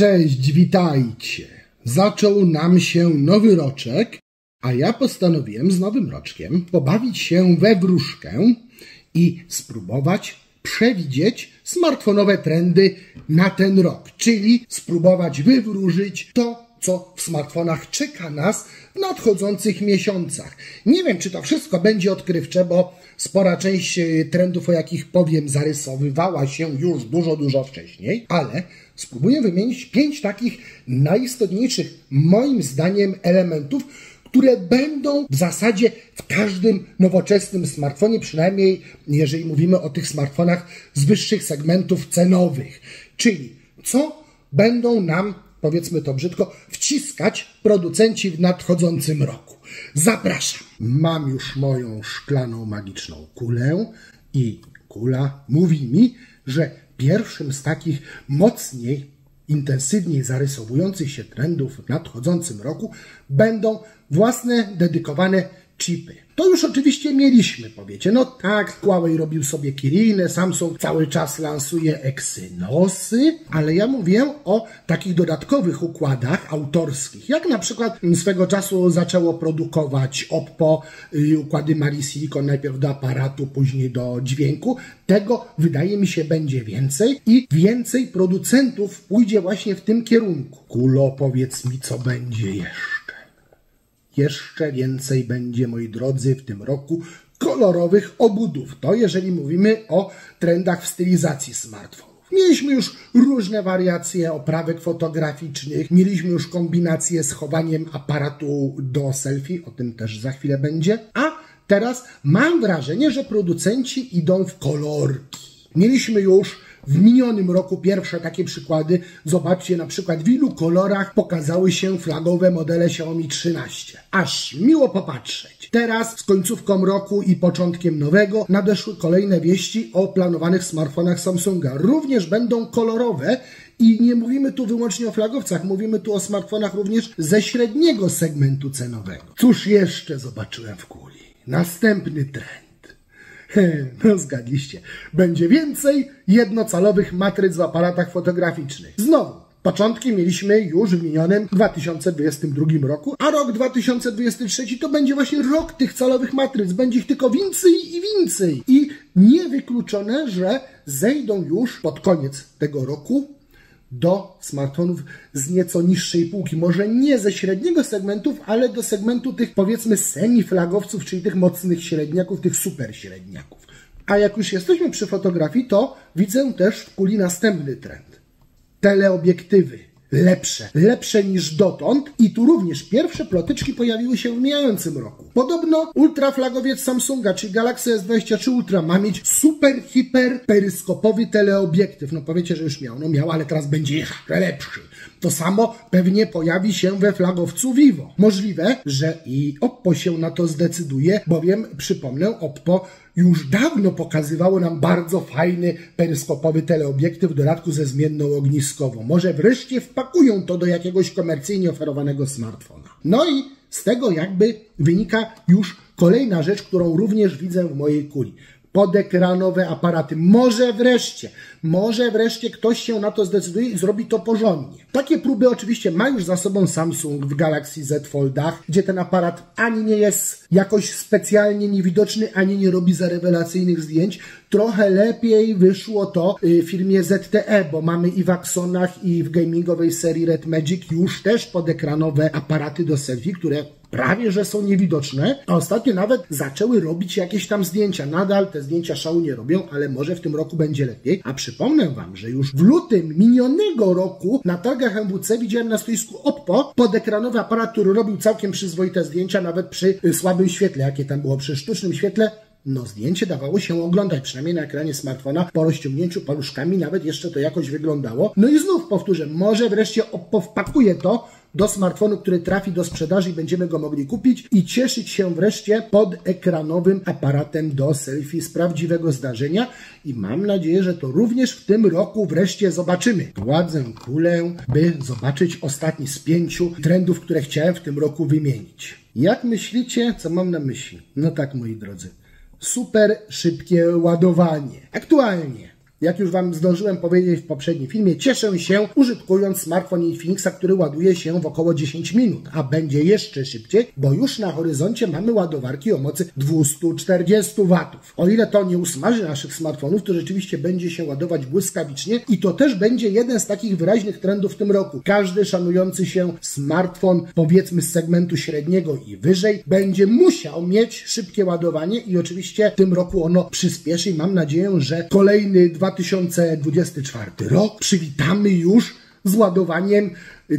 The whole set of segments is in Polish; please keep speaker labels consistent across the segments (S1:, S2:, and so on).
S1: Cześć, witajcie. Zaczął nam się nowy roczek, a ja postanowiłem z nowym roczkiem pobawić się we wróżkę i spróbować przewidzieć smartfonowe trendy na ten rok, czyli spróbować wywróżyć to, co w smartfonach czeka nas w nadchodzących miesiącach. Nie wiem, czy to wszystko będzie odkrywcze, bo spora część e, trendów, o jakich powiem, zarysowywała się już dużo, dużo wcześniej, ale spróbuję wymienić pięć takich najistotniejszych, moim zdaniem, elementów, które będą w zasadzie w każdym nowoczesnym smartfonie, przynajmniej jeżeli mówimy o tych smartfonach z wyższych segmentów cenowych. Czyli co będą nam powiedzmy to brzydko, wciskać producenci w nadchodzącym roku. Zapraszam. Mam już moją szklaną magiczną kulę i kula mówi mi, że pierwszym z takich mocniej, intensywniej zarysowujących się trendów w nadchodzącym roku będą własne, dedykowane chipy. To już oczywiście mieliśmy, powiecie. No tak, Huawei robił sobie Kiriny, Samsung cały czas lansuje Exynosy, ale ja mówię o takich dodatkowych układach autorskich, jak na przykład swego czasu zaczęło produkować Oppo układy Mari Silicon najpierw do aparatu, później do dźwięku. Tego wydaje mi się będzie więcej i więcej producentów pójdzie właśnie w tym kierunku. Kulo, powiedz mi, co będzie jeszcze. Jeszcze więcej będzie, moi drodzy, w tym roku kolorowych obudów. To jeżeli mówimy o trendach w stylizacji smartfonów. Mieliśmy już różne wariacje oprawek fotograficznych, mieliśmy już kombinacje z chowaniem aparatu do selfie, o tym też za chwilę będzie, a teraz mam wrażenie, że producenci idą w kolorki. Mieliśmy już w minionym roku pierwsze takie przykłady. Zobaczcie na przykład w ilu kolorach pokazały się flagowe modele Xiaomi 13. Aż miło popatrzeć. Teraz z końcówką roku i początkiem nowego nadeszły kolejne wieści o planowanych smartfonach Samsunga. Również będą kolorowe i nie mówimy tu wyłącznie o flagowcach, mówimy tu o smartfonach również ze średniego segmentu cenowego. Cóż jeszcze zobaczyłem w kuli? Następny trend. No zgadliście. Będzie więcej jednocalowych matryc w aparatach fotograficznych. Znowu, Początki mieliśmy już w minionym 2022 roku, a rok 2023 to będzie właśnie rok tych calowych matryc. Będzie ich tylko więcej i więcej. I niewykluczone, że zejdą już pod koniec tego roku do smartfonów z nieco niższej półki. Może nie ze średniego segmentów, ale do segmentu tych powiedzmy semi-flagowców, czyli tych mocnych średniaków, tych super średniaków. A jak już jesteśmy przy fotografii, to widzę też w kuli następny trend. Teleobiektywy lepsze, lepsze niż dotąd i tu również pierwsze plotyczki pojawiły się w mijającym roku. Podobno ultraflagowiec Samsunga, czyli Galaxy S23 Ultra ma mieć super, hiper, peryskopowy teleobiektyw. No powiecie, że już miał, no miał, ale teraz będzie jeszcze lepszy. To samo pewnie pojawi się we flagowcu Vivo. Możliwe, że i Oppo się na to zdecyduje, bowiem przypomnę, Oppo już dawno pokazywało nam bardzo fajny peryskopowy teleobiektyw w dodatku ze zmienną ogniskową. Może wreszcie wpakują to do jakiegoś komercyjnie oferowanego smartfona. No i z tego jakby wynika już kolejna rzecz, którą również widzę w mojej kuli podekranowe aparaty. Może wreszcie, może wreszcie ktoś się na to zdecyduje i zrobi to porządnie. Takie próby oczywiście ma już za sobą Samsung w Galaxy Z Foldach, gdzie ten aparat ani nie jest jakoś specjalnie niewidoczny, ani nie robi za rewelacyjnych zdjęć. Trochę lepiej wyszło to w firmie ZTE, bo mamy i w Axonach, i w gamingowej serii Red Magic już też podekranowe aparaty do selfie, które prawie że są niewidoczne, a ostatnio nawet zaczęły robić jakieś tam zdjęcia. Nadal te zdjęcia szału nie robią, ale może w tym roku będzie lepiej. A przypomnę Wam, że już w lutym minionego roku na targach MWC widziałem na stoisku Oppo podekranowy aparat, który robił całkiem przyzwoite zdjęcia, nawet przy słabym świetle, jakie tam było przy sztucznym świetle. No, zdjęcie dawało się oglądać, przynajmniej na ekranie smartfona, po rozciągnięciu paluszkami nawet jeszcze to jakoś wyglądało. No i znów powtórzę, może wreszcie Oppo wpakuje to do smartfonu, który trafi do sprzedaży i będziemy go mogli kupić i cieszyć się wreszcie pod ekranowym aparatem do selfie z prawdziwego zdarzenia i mam nadzieję, że to również w tym roku wreszcie zobaczymy. Gładzę kulę, by zobaczyć ostatni z pięciu trendów, które chciałem w tym roku wymienić. Jak myślicie, co mam na myśli? No tak, moi drodzy. Super szybkie ładowanie. Aktualnie Jak już Wam zdążyłem powiedzieć w poprzednim filmie, cieszę się użytkując smartfon Infinixa, który ładuje się w około 10 minut, a będzie jeszcze szybciej, bo już na horyzoncie mamy ładowarki o mocy 240 W. O ile to nie usmaży naszych smartfonów, to rzeczywiście będzie się ładować błyskawicznie i to też będzie jeden z takich wyraźnych trendów w tym roku. Każdy szanujący się smartfon, powiedzmy z segmentu średniego i wyżej, będzie musiał mieć szybkie ładowanie i oczywiście w tym roku ono przyspieszy i mam nadzieję, że kolejny 2024 rok przywitamy już z ładowaniem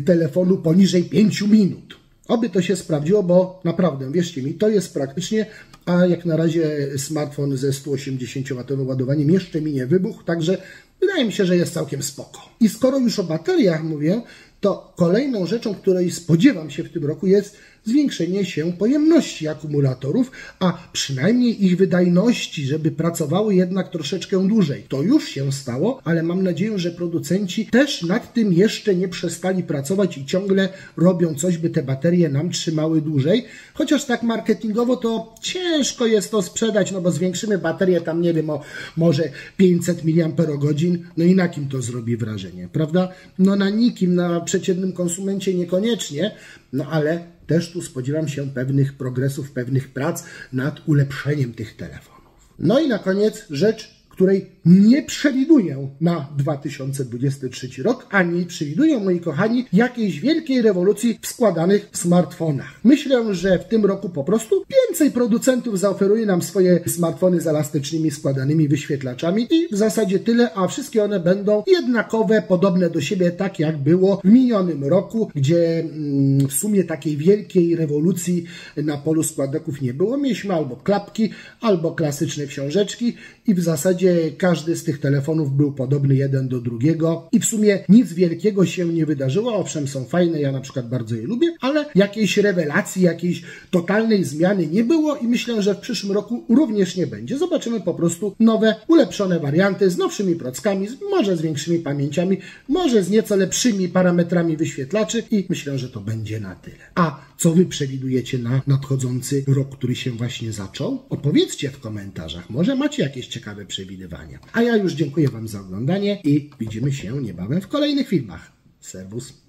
S1: telefonu poniżej 5 minut. Oby to się sprawdziło, bo naprawdę, wierzcie mi, to jest praktycznie, a jak na razie smartfon ze 180W ładowaniem jeszcze mi nie wybuchł, także wydaje mi się, że jest całkiem spoko. I skoro już o bateriach mówię, to kolejną rzeczą, której spodziewam się w tym roku jest zwiększenie się pojemności akumulatorów, a przynajmniej ich wydajności, żeby pracowały jednak troszeczkę dłużej. To już się stało, ale mam nadzieję, że producenci też nad tym jeszcze nie przestali pracować i ciągle robią coś, by te baterie nam trzymały dłużej. Chociaż tak marketingowo to ciężko jest to sprzedać, no bo zwiększymy baterię tam, nie wiem, o może 500 mAh, no i na kim to zrobi wrażenie, prawda? No na nikim, na przeciętnym konsumencie niekoniecznie, no ale też tu spodziewam się pewnych progresów, pewnych prac nad ulepszeniem tych telefonów. No i na koniec rzecz której nie przewiduję na 2023 rok, ani przewiduję, moi kochani, jakiejś wielkiej rewolucji w składanych smartfonach. Myślę, że w tym roku po prostu więcej producentów zaoferuje nam swoje smartfony z elastycznymi składanymi wyświetlaczami i w zasadzie tyle, a wszystkie one będą jednakowe, podobne do siebie, tak jak było w minionym roku, gdzie mm, w sumie takiej wielkiej rewolucji na polu składaków nie było. Mieliśmy albo klapki, albo klasyczne książeczki i w zasadzie każdy z tych telefonów był podobny jeden do drugiego i w sumie nic wielkiego się nie wydarzyło. Owszem, są fajne, ja na przykład bardzo je lubię, ale jakiejś rewelacji, jakiejś totalnej zmiany nie było i myślę, że w przyszłym roku również nie będzie. Zobaczymy po prostu nowe, ulepszone warianty z nowszymi prockami, może z większymi pamięciami, może z nieco lepszymi parametrami wyświetlaczy i myślę, że to będzie na tyle. A co Wy przewidujecie na nadchodzący rok, który się właśnie zaczął? Opowiedzcie w komentarzach. Może macie jakieś ciekawe przewidywania. A ja już dziękuję Wam za oglądanie i widzimy się niebawem w kolejnych filmach. Serwus.